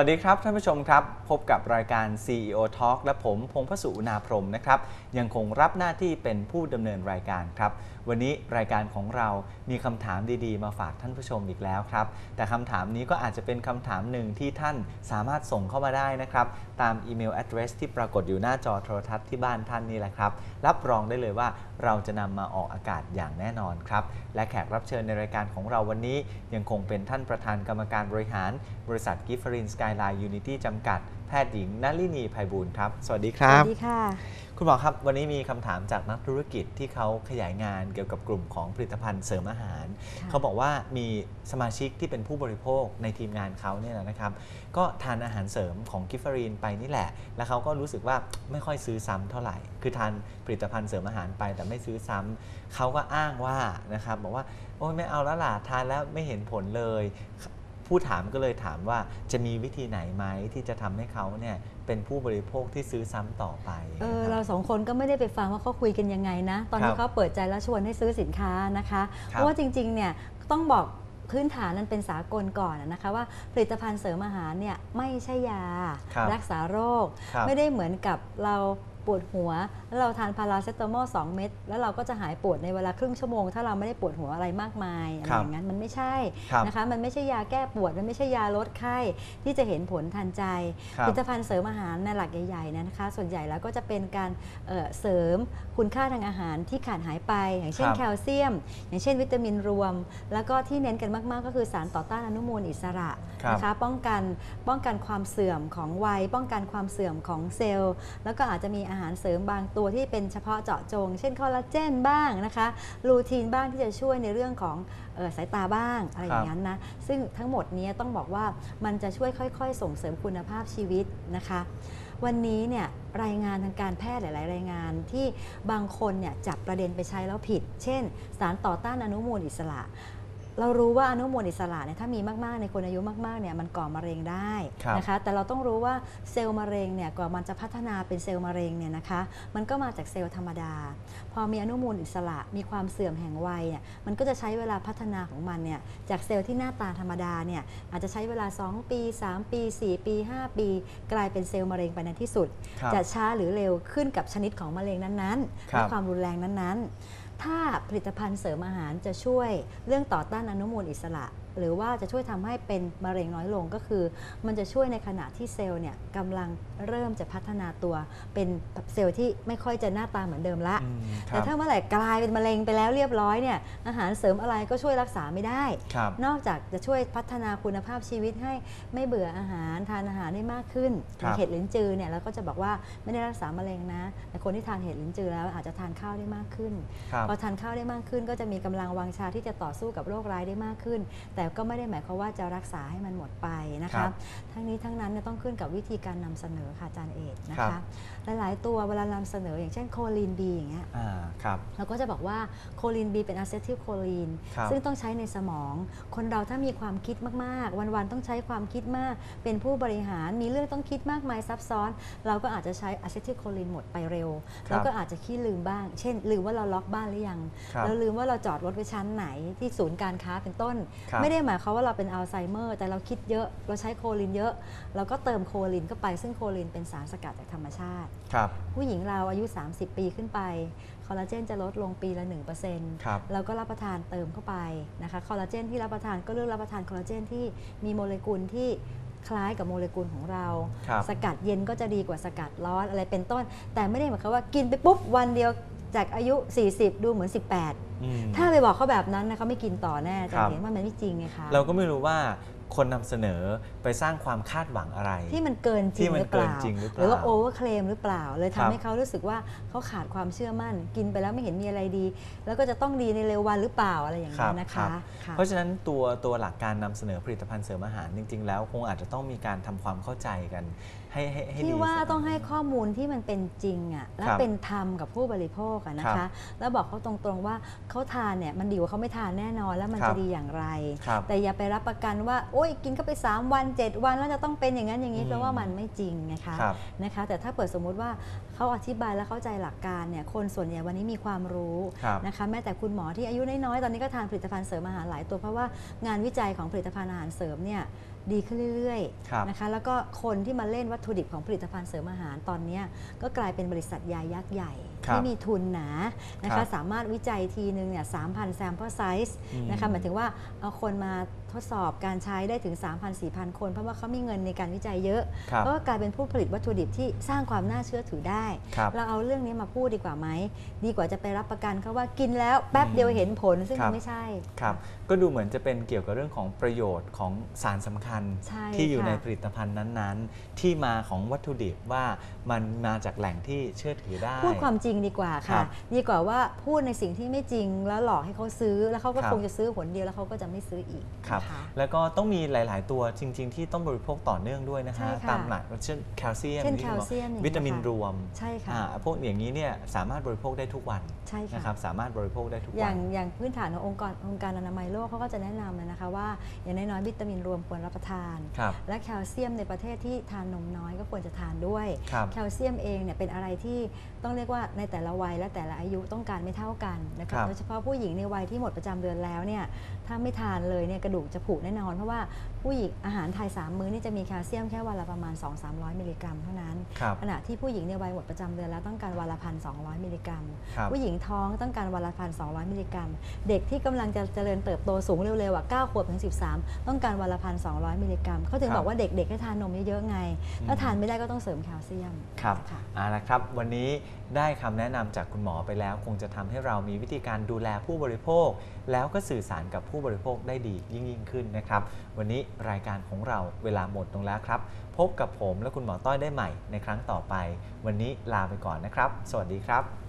วัสดีครับท่านผู้ชมครับ พบกับรายการ CEO Talk และผมพงพสุอุณาพรหมนะครับ ยังคงรับหน้าที่เป็นผู้ดำเนินรายการครับ วันนี้รายการของเรามีคำถามดีๆ มาฝากท่านผู้ชมอีกแล้วครับ แต่คำถามนี้ก็อาจจะเป็นคำถามหนึ่งที่ท่านสามารถส่งเข้ามาได้นะครับ ตามอีเมล address ที่ปรากฏอยู่หน้าจอโทรทัศน์ที่บ้านท่านนี่แหละครับ รับรองได้เลยว่าเราจะนำมาออกอากาศอย่างแน่นอนครับ และแขกรับเชิญในรายการของเราวันนี้ยังคงเป็นท่านประธานกรรมการบริหาร บริษัทกิฟฟารีนสกายไลน์ยูนิตี้จำกัด แพทย์หญิงนลินี ไพบูลย์ครับ สวัสดีครับ สวัสดีค่ะ คุณหมอครับ วันนี้มีคำถามจากนักธุรกิจที่เขาขยายงานเกี่ยวกับกลุ่มของผลิตภัณฑ์เสริมอาหาร ค่ะเขาบอกว่ามีสมาชิกที่เป็นผู้บริโภคในทีมงานเขาเนี่ยนะครับ ก็ทานอาหารเสริมของกิฟฟารีนไปนี่แหละ แล้วเขาก็รู้สึกว่าไม่ค่อยซื้อซ้ำเท่าไหร่ คือทานผลิตภัณฑ์เสริมอาหารไปแต่ไม่ซื้อซ้ำเขาก็อ้างว่านะครับบอกว่าโอ้ยไม่เอาแล้วล่ะทานแล้วไม่เห็นผลเลย ผู้ถามก็เลยถามว่าจะมีวิธีไหนไหมที่จะทำให้เขาเนี่ยเป็นผู้บริโภคที่ซื้อซ้ำต่อไปเออนะคเราบสองคนก็ไม่ได้ไปฟังว่าเขาคุยกันยังไงนะ ตอนครัที่บเขาเปิดใจแล้วชวนให้ซื้อสินค้านะคะครับเพราะว่าจริงๆเนี่ยต้องบอกพื้นฐานนั้นเป็นสากลก่อนนะคะว่าผลิตภัณฑ์เสริมอาหารเนี่ยไม่ใช่ยาครับรักษาโรคครับไม่ได้เหมือนกับเรา ปวดหัว แล้วเราทานพาราเซตามอล2เม็ดแล้วเราก็จะหายปวดในเวลาครึ่งชั่วโมง ถ้าเราไม่ได้ปวดหัวอะไรมากมายอะไรครับอย่างนั้นมันไม่ใช่ครับนะคะมันไม่ใช่ยาแก้ปวดมันไม่ใช่ยาลดไข้ที่จะเห็นผลทันใจครับผลิตภัณฑ์เสริมอาหารในหลักใหญ่ๆเนยนะคะ ส่วนใหญ่แล้วก็จะเป็นการเอ่อเสริมคุณค่าทางอาหารที่ขาดหายไป อย่างเช่นครับแคลเซียม อย่างเช่นวิตามินรวม แล้วก็ที่เน้นกันมากๆ ก็คือสารต่อต้านอนุมูลอิสระครับนะคะป้องกันป้องกันความเสื่อมของวัย ป้องกันความเสื่อมของเซลล์ แล้วก็อาจจะมีอาหารเสริมบางตัวที่เป็นเฉพาะเจาะจง เช่นคอลลาเจนบ้างนะคะลูทีนบ้างที่จะช่วยในเรื่องของเอ่อสายตาบ้างอะไรอย่างนั้นนะซึ่งทั้งหมดนี้ต้องบอกว่ามันจะช่วยค่อย ๆ ส่งเสริมคุณภาพชีวิตนะคะ วันนี้เนี่ยรายงานทางการแพทย์หลาย ๆ รายงานที่บางคนเนี่ยจับประเด็นไปใช้แล้วผิด เช่น สารต่อต้านอนุมูลอิสระ เรารู้ว่าอนุมูลอิสระเนี่ยถ้ามีมากๆในคนอายุมากๆเนี่ยมันก่อมะเร็งได้ครับนะคะแต่เราต้องรู้ว่าเซลล์มะเร็งเนี่ยกว่ามันจะพัฒนาเป็นเซลล์มะเร็งเนี่ยนะคะมันก็มาจากเซลล์ธรรมดา พอมีอนุมูลอิสระมีความเสื่อมแห่งวัยเนี่ยมันก็จะใช้เวลาพัฒนาของมันเนี่ยจากเซลล์ที่หน้าตาธรรมดาเนี่ยอาจจะใช้เวลา 2 ปี 3 ปี 4 ปี 5 ปี กลายเป็นเซลล์มะเร็งไปในที่สุดครับจะช้าหรือเร็วขึ้นกับชนิดของมะเร็งนั้นๆครัและบความรุนแรงนั้นๆ ถ้าผลิตภัณฑ์เสริมอาหารจะช่วยเรื่องต่อต้านอนุมูลอิสระ หรือว่าจะช่วยทำให้เป็นมะเร็งน้อยลงก็คือ มันจะช่วยในขณะที่เซลล์เนี่ยกำลังเริ่มจะพัฒนาตัว เป็นเซลล์ที่ไม่ค่อยจะหน้าตาเหมือนเดิมละอืมคแต่รับถ้าเมื่อไหร่กลายเป็นมะเร็งไปแล้วเรียบร้อยเนี่ยอาหารเสริมอะไรก็ช่วยรักษาไม่ได้ครับนอกจากจะช่วยพัฒนาคุณภาพชีวิตให้ไม่เบื่ออาหารทานอาหารได้มากขึ้นอครับย่างเห็ดลิ้นจือเนี่ยเราก็จะบอกว่าไม่ได้รักษามะเร็งนะแต่คนที่ทานเห็ดลิ้นจือแล้วอาจจะทานข้าวได้มากขึ้นครับพอทานข้าวได้มากขึ้น ก็จะมีกำลังวังชาที่จะต่อสู้กับโรคร้ายได้มากขึ้น แต่ก็ไม่ได้หมายความว่าจะรักษาให้มันหมดไปนะครัคะบทั้งนี้ทั้งนั้นเนี่ยต้องขึ้นกับวิธีการนำเสนอค่ะอาจารย์เอกนะครัคะบหลาย ๆ ตัวเวลานำเสนออย่างเช่นโคลีนบีอย่างเงี้ยอ่าครับเราก็จะบอกว่าโคลีนบีเป็นอะเซทิลโคลีนครับซึ่งต้องใช้ในสมอง คนเราถ้ามีความคิดมาก ๆ วัน ๆ ต้องใช้ความคิดมาก เป็นผู้บริหารมีเรื่องต้องคิดมากมายซับซ้อน เราก็อาจจะใช้อะเซทิลโคลีนหมดไปเร็วครับแล้วก็อาจจะขี้ลืมบ้าง เช่น ลืมว่าเราล็อกบ้านหรือยังครับเราลืมว่าเราจอดรถไว้ชั้นไหนที่ศูนย์การค้าเป็นต้นครับไม่ได้หมายความว่าเราเป็นอัลไซเมอร์ แต่เราคิดเยอะเราใช้โคลีนเยอะ เราก็เติมโคลีนเข้าไป ซึ่งโคลีนเป็นสารสกัดจากธรรมชาติครับผู้หญิงเราอายุ 30 ปีขึ้นไปคอลลาเจนจะลดลงปีละ 1%ครับเราก็รับประทานเติมเข้าไปนะคะคอลลาเจนที่รับประทานก็เลือกรับประทานคอลลาเจนที่มีโมเลกุลที่คล้ายกับโมเลกุลของเราครับสกัดเย็นก็จะดีกว่าสกัดร้อนอะไรเป็นต้น แต่ไม่ได้หมายความว่ากินไปปุ๊บวันเดียวจากอายุ 40 ดูเหมือน 18อืม ถ้าไปบอกเขาแบบนั้นนะเขาไม่กินต่อแน่จะครับเห็นว่ามันไม่จริงไงคะเราก็ไม่รู้ว่าคนนำเสนอไปสร้างความคาดหวังอะไร ที่มันเกินจที่ริงมันหรือเปล่าเกินจริงหรือเปล่าหรือว่าโอเวอร์เคลมหรือเปล่า เลยครัทำบให้เขารู้สึกว่าเขาขาดความเชื่อมั่น กินไปแล้วไม่เห็นมีอะไรดี แล้วก็จะต้องดีในเร็ววันหรือเปล่าอะไรอย่างครันี้บนนะครัคะบค่ะเพราะฉะนั้นตัวตัวหลักการนำเสนอผลิตภัณฑ์เสริมอาหารจริง ๆ แล้วคงอาจจะต้องมีการทำความเข้าใจกัน ให้ให้ให้ดีที่ว่าสักต้องให้ข้อมูลที่มันเป็นจริงอะและครับเป็นธรรมกับผู้บริโภคอะนะครัคะบแล้วบอกเขาตรงๆว่าเขาทานเนี่ยมันดีกว่าเขาไม่ทานแน่นอนแล้วมันครัจะบดีอย่างไร ครับแต่อย่าไปรับประกันว่าโอ้ยกินเข้าไป 3 วัน 7 วันแล้วจะต้องเป็นอย่างนั้นอย่างนี้อืมแปลว่ามันไม่จริงนะคะครับ นะคะ แต่ถ้าเปิดสมมุติว่าเขาอธิบายและเข้าใจหลักการเนี่ยคนส่วนใหญ่วันนี้มีความรู้ครับ นะคะแม้แต่คุณหมอที่อายุน้อยๆตอนนี้ก็ทานผลิตภัณฑ์เสริมอาหารหลายตัวเพราะว่างานวิจัยของผลิตภัณฑ์อาหารเสริมเนี่ย ดีขึ้นเรื่อยครับๆนะคะแล้วก็คนที่มาเล่นวัตถุดิบของผลิตภัณฑ์เสริมอาหารตอนเนี้ยก็กลายเป็นบริษัทยายักษ์ใหญ่ครับที่มีทุนหนานะครัคะบสามารถวิจัยทีนึงเนี่ย3,000 sample size อืมนะคะหมายถึงว่าเอาคนมาทดสอบการใช้ได้ถึง 3,000-4,000 คน เพราะว่าเขามีเงินในการวิจัยเยอะครับก็กลายเป็นผู้ผลิตวัตถุดิบที่สร้างความน่าเชื่อถือได้ครับเราเอาเรื่องนี้มาพูดดีกว่าไหม ดีกว่าจะไปรับประกันเขาว่ากินแล้วแป๊บเดียวเห็นผลซึ่งครับมันไม่ใช่ครับก็ดูเหมือนจะเป็นเกี่ยวกับเรื่องของประโยชน์ของสารสำคัญใช่ที่อยู่ค่ะในผลิตภัณฑ์นั้นๆ ที่มาของวัตถุดิบว่ามันมาจากแหล่งที่เชื่อถือได้ พูดความจริงดีกว่าครัค่ะ บดีกว่าว่าพูดในสิ่งที่ไม่จริงแล้วหลอกให้เขาซื้อแล้วเขาก็ครับ คงจะซื้อหนเดียวแล้วเขาก็จะไม่ซื้ออีกครับ นะคะ แล้วก็ต้องมีหลาย ๆ ตัวจริง ๆ ที่ต้องบริโภคต่อเนื่องด้วยนะใช่คะค่ะตามหลักเช่นแคลเซียมเช่นที่คุณหมอแคลเซียมอย่างเงี้ยวิตามินค่ะ รวมใช่ค่ะ อ่าพวกอย่างนี้เนี่ยสามารถบริโภคได้ทุกวันใช่ค่ะนะครับสามารถบริโภคได้ทุกอวัย่าน งอย่างพื้นฐานขององค์กรองค์การอนามัยโลกเขาก็จะแนะนำเลยนะคะว่าอย่างน้อยๆวิตามินรวมควรรับประทาน ครับ และแคลเซียมในประเทศที่ทานนมน้อยก็ควรจะทานด้วย ครับ แคลเซียมเองเนี่ยเป็นอะไรที่ต้องเรียกว่าในแต่ละวัยและแต่ละอายุต้องการไม่เท่ากันนะครัคะบโดยเฉพาะผู้หญิงในวัยที่หมดประจำเดือนแล้วเนี่ยถ้าไม่ทานเลยเนี่ยกระดูกจะผุแน่นอน เพราะว่าผู้หญิงอาหารไทย 3 มื้อนี่จะมีแคลเซียมแค่วันละประมาณ 2-300 มิลลิกรัมเท่านั้น ครับ ขณะที่ผู้หญิงในวัยหมดประจำเดือนแล้วต้องการวันละพันสองมิลลิกรัม ครับผู้หญิงท้องต้องการวันละพันสองมิลลิกรัม เด็กที่กำลังจะเจริญเติบโตสูงเร็วๆอะ9ขวบถึง 13 ต้องการวันละพันสองมิลลิกรัมเขาถึงครับบอกว่าเด็กๆให้ทานนมเยอะๆไง ถ้าทานไม่ได้ก็ต้องเสริมแคลเซียมครับ ค่ะ เอาละครับ วันนี้ได้คำแนะนำจากคุณหมอไปแล้ว คงจะทำให้เรามีวิธีการดูแลผู้บริโภค แล้วก็สื่อสารกับผู้บริโภคได้ดียิ่งยิ่งขึ้นนะครับ วันนี้รายการของเราเวลาหมดลงแล้วครับ พบกับผมและคุณหมอต้อยได้ใหม่ในครั้งต่อไป วันนี้ลาไปก่อนนะครับ สวัสดีครับ